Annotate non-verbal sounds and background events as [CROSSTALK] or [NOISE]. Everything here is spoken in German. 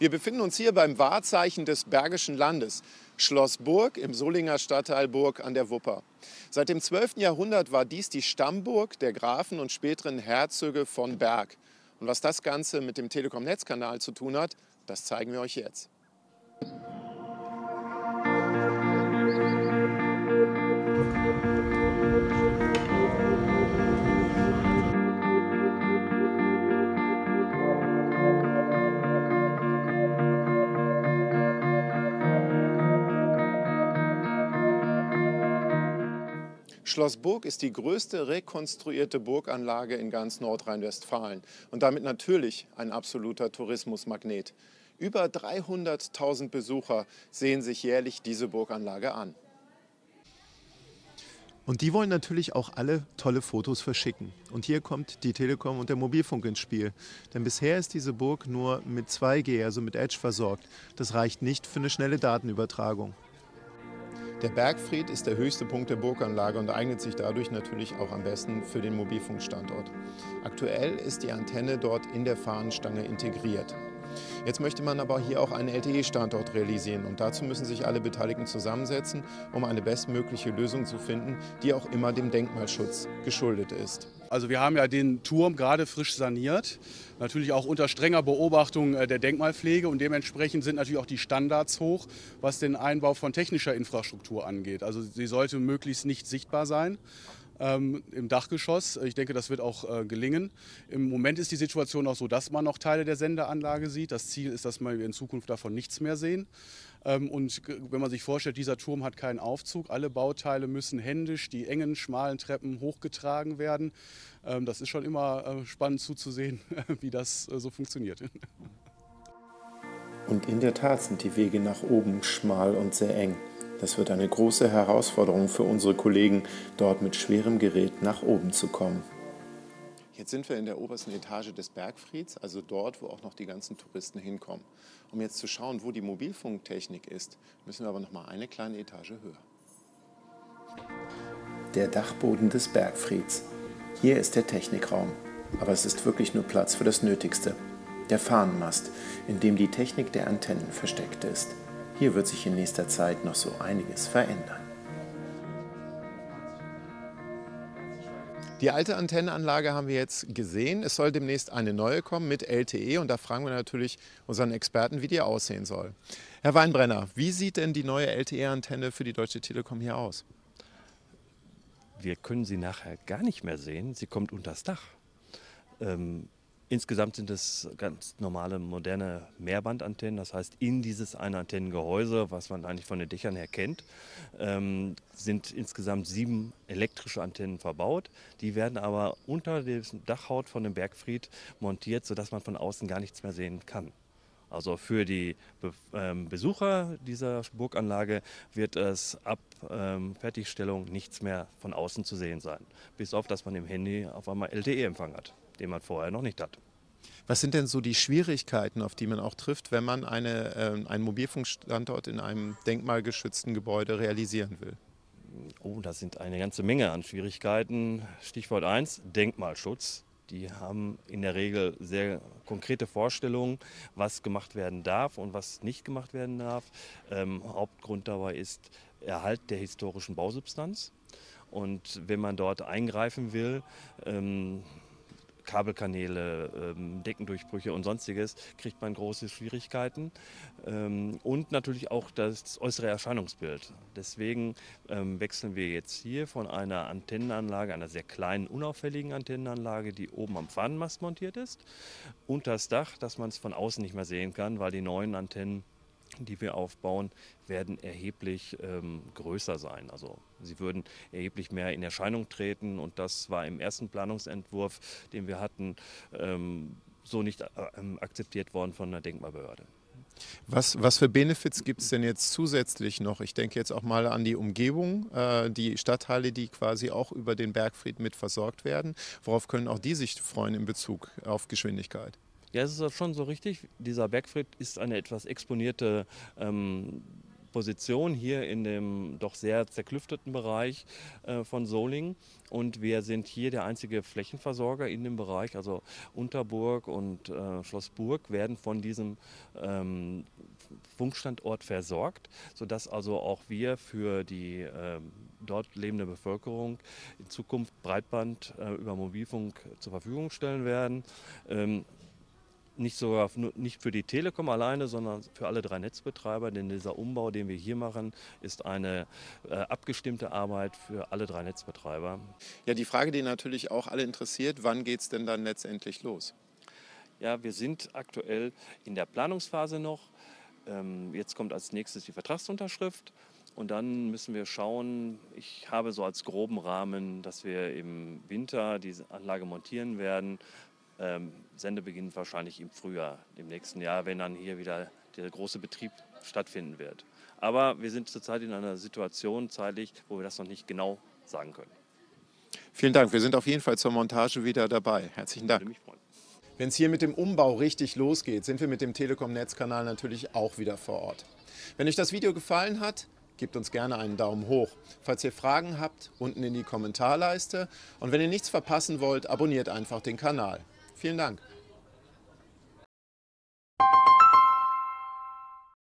Wir befinden uns hier beim Wahrzeichen des Bergischen Landes, Schloss Burg im Solinger Stadtteil Burg an der Wupper. Seit dem 12. Jahrhundert war dies die Stammburg der Grafen und späteren Herzöge von Berg. Und was das Ganze mit dem Telekom-Netzkanal zu tun hat, das zeigen wir euch jetzt. Schloss Burg ist die größte rekonstruierte Burganlage in ganz Nordrhein-Westfalen und damit natürlich ein absoluter Tourismusmagnet. Über 300.000 Besucher sehen sich jährlich diese Burganlage an. Und die wollen natürlich auch alle tolle Fotos verschicken. Und hier kommt die Telekom und der Mobilfunk ins Spiel. Denn bisher ist diese Burg nur mit 2G, also mit Edge, versorgt. Das reicht nicht für eine schnelle Datenübertragung. Der Bergfried ist der höchste Punkt der Burganlage und eignet sich dadurch natürlich auch am besten für den Mobilfunkstandort. Aktuell ist die Antenne dort in der Fahnenstange integriert. Jetzt möchte man aber hier auch einen LTE-Standort realisieren und dazu müssen sich alle Beteiligten zusammensetzen, um eine bestmögliche Lösung zu finden, die auch immer dem Denkmalschutz geschuldet ist. Also wir haben ja den Turm gerade frisch saniert, natürlich auch unter strenger Beobachtung äh, der Denkmalpflege. Und dementsprechend sind natürlich auch die Standards hoch, was den Einbau von technischer Infrastruktur angeht. Also sie sollte möglichst nicht sichtbar sein ähm, im Dachgeschoss. Ich denke, das wird auch äh, gelingen. Im Moment ist die Situation auch so, dass man noch Teile der Sendeanlage sieht. Das Ziel ist, dass wir in Zukunft davon nichts mehr sehen. Ähm, und wenn man sich vorstellt, dieser Turm hat keinen Aufzug, alle Bauteile müssen händisch die engen, schmalen Treppen hochgetragen werden. Ähm, das ist schon immer äh, spannend zuzusehen, [LAUGHS] wie das äh, so funktioniert. Und in der Tat sind die Wege nach oben schmal und sehr eng. Das wird eine große Herausforderung für unsere Kollegen, dort mit schwerem Gerät nach oben zu kommen. Jetzt sind wir in der obersten Etage des Bergfrieds, also dort, wo auch noch die ganzen Touristen hinkommen. Um jetzt zu schauen, wo die Mobilfunktechnik ist, müssen wir aber noch mal eine kleine Etage höher. Der Dachboden des Bergfrieds. Hier ist der Technikraum, aber es ist wirklich nur Platz für das Nötigste. Der Fahnenmast, in dem die Technik der Antennen versteckt ist. Hier wird sich in nächster Zeit noch so einiges verändern. Die alte Antennenanlage haben wir jetzt gesehen. Es soll demnächst eine neue kommen mit LTE und da fragen wir natürlich unseren Experten, wie die aussehen soll. Herr Weinbrenner, wie sieht denn die neue LTE-Antenne für die Deutsche Telekom hier aus? Wir können sie nachher gar nicht mehr sehen. Sie kommt unters Dach. Ähm, Insgesamt sind es ganz normale, moderne Mehrbandantennen. Das heißt, in dieses eine Antennengehäuse, was man eigentlich von den Dächern her kennt, ähm, sind insgesamt sieben elektrische Antennen verbaut. Die werden aber unter der Dachhaut von dem Bergfried montiert, sodass man von außen gar nichts mehr sehen kann. Also für die Be ähm, Besucher dieser Burganlage wird es ab ähm, Fertigstellung nichts mehr von außen zu sehen sein. Bis auf, dass man im Handy auf einmal LTE-Empfang hat den man vorher noch nicht hat. Was sind denn so die Schwierigkeiten, auf die man auch trifft, wenn man eine, äh, einen Mobilfunkstandort in einem denkmalgeschützten Gebäude realisieren will? Oh, das sind eine ganze Menge an Schwierigkeiten. Stichwort 1, Denkmalschutz. Die haben in der Regel sehr konkrete Vorstellungen, was gemacht werden darf und was nicht gemacht werden darf. Ähm, Hauptgrund dabei ist Erhalt der historischen Bausubstanz. Und wenn man dort eingreifen will, ähm, Kabelkanäle, ähm, Deckendurchbrüche und sonstiges, kriegt man große Schwierigkeiten. Ähm, und natürlich auch das äußere Erscheinungsbild. Deswegen ähm, wechseln wir jetzt hier von einer Antennenanlage, einer sehr kleinen, unauffälligen Antennenanlage, die oben am Fahnenmast montiert ist, unter das Dach, dass man es von außen nicht mehr sehen kann, weil die neuen Antennen die wir aufbauen, werden erheblich ähm, größer sein. Also sie würden erheblich mehr in Erscheinung treten und das war im ersten Planungsentwurf, den wir hatten, ähm, so nicht äh, ähm, akzeptiert worden von der Denkmalbehörde. Was, was für Benefits gibt es denn jetzt zusätzlich noch? Ich denke jetzt auch mal an die Umgebung, äh, die Stadtteile, die quasi auch über den Bergfried mit versorgt werden. Worauf können auch die sich freuen in Bezug auf Geschwindigkeit? Ja, es ist schon so richtig. Dieser Bergfried ist eine etwas exponierte ähm, Position hier in dem doch sehr zerklüfteten Bereich äh, von Solingen. Und wir sind hier der einzige Flächenversorger in dem Bereich. Also Unterburg und äh, Schloss Burg werden von diesem ähm, Funkstandort versorgt, sodass also auch wir für die äh, dort lebende Bevölkerung in Zukunft Breitband äh, über Mobilfunk zur Verfügung stellen werden. Ähm, nicht sogar nicht für die Telekom alleine, sondern für alle drei Netzbetreiber, denn dieser Umbau, den wir hier machen, ist eine äh, abgestimmte Arbeit für alle drei Netzbetreiber. Ja, die Frage, die natürlich auch alle interessiert, wann geht es denn dann letztendlich los? Ja, wir sind aktuell in der Planungsphase noch. Ähm, jetzt kommt als nächstes die Vertragsunterschrift und dann müssen wir schauen, ich habe so als groben Rahmen, dass wir im Winter diese Anlage montieren werden. Ähm, Sendebeginn wahrscheinlich im Frühjahr im nächsten Jahr, wenn dann hier wieder der große Betrieb stattfinden wird. Aber wir sind zurzeit in einer Situation zeitlich, wo wir das noch nicht genau sagen können. Vielen Dank. Wir sind auf jeden Fall zur Montage wieder dabei. Herzlichen Dank. Würde mich freuen. Wenn es hier mit dem Umbau richtig losgeht, sind wir mit dem Telekom-Netzkanal natürlich auch wieder vor Ort. Wenn euch das Video gefallen hat, gebt uns gerne einen Daumen hoch. Falls ihr Fragen habt, unten in die Kommentarleiste. Und wenn ihr nichts verpassen wollt, abonniert einfach den Kanal. Vielen Dank.